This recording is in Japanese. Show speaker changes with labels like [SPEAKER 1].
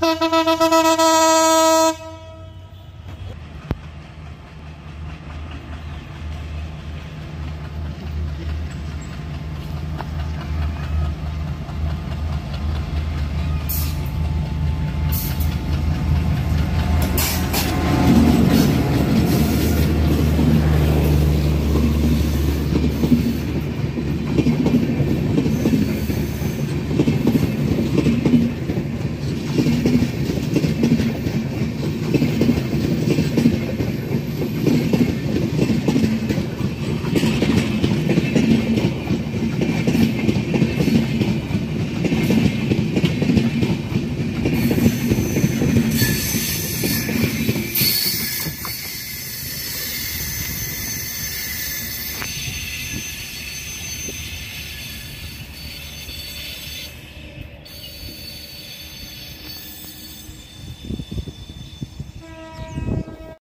[SPEAKER 1] なななななな